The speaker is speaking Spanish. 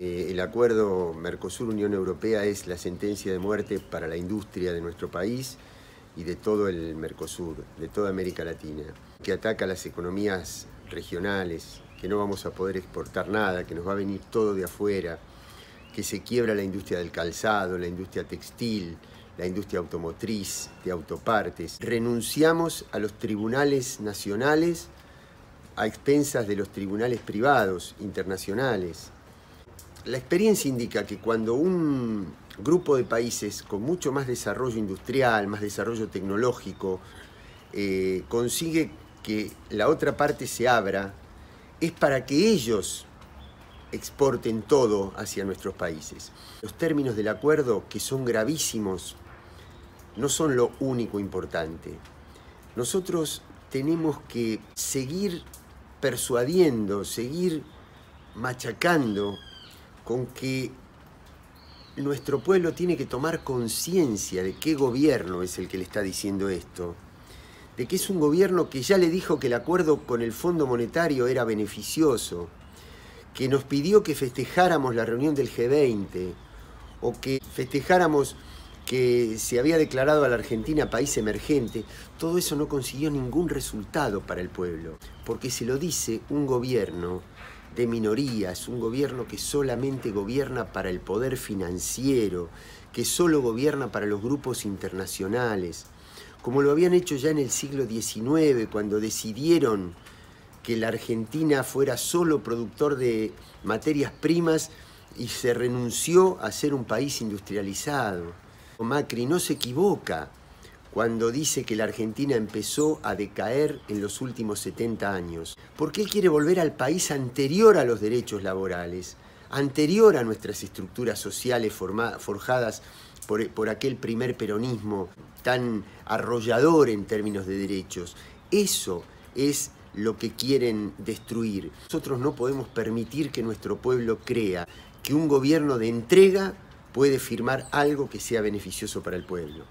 Eh, el acuerdo Mercosur-Unión Europea es la sentencia de muerte para la industria de nuestro país y de todo el Mercosur, de toda América Latina, que ataca las economías regionales, que no vamos a poder exportar nada, que nos va a venir todo de afuera, que se quiebra la industria del calzado, la industria textil, la industria automotriz, de autopartes. Renunciamos a los tribunales nacionales a expensas de los tribunales privados, internacionales, la experiencia indica que cuando un grupo de países con mucho más desarrollo industrial, más desarrollo tecnológico, eh, consigue que la otra parte se abra, es para que ellos exporten todo hacia nuestros países. Los términos del acuerdo, que son gravísimos, no son lo único importante. Nosotros tenemos que seguir persuadiendo, seguir machacando con que nuestro pueblo tiene que tomar conciencia de qué gobierno es el que le está diciendo esto, de que es un gobierno que ya le dijo que el acuerdo con el Fondo Monetario era beneficioso, que nos pidió que festejáramos la reunión del G20 o que festejáramos que se había declarado a la Argentina país emergente, todo eso no consiguió ningún resultado para el pueblo, porque se lo dice un gobierno de minorías, un gobierno que solamente gobierna para el poder financiero, que solo gobierna para los grupos internacionales, como lo habían hecho ya en el siglo XIX, cuando decidieron que la Argentina fuera solo productor de materias primas y se renunció a ser un país industrializado. Macri no se equivoca cuando dice que la Argentina empezó a decaer en los últimos 70 años, porque él quiere volver al país anterior a los derechos laborales, anterior a nuestras estructuras sociales forjadas por, por aquel primer peronismo tan arrollador en términos de derechos. Eso es lo que quieren destruir. Nosotros no podemos permitir que nuestro pueblo crea que un gobierno de entrega puede firmar algo que sea beneficioso para el pueblo.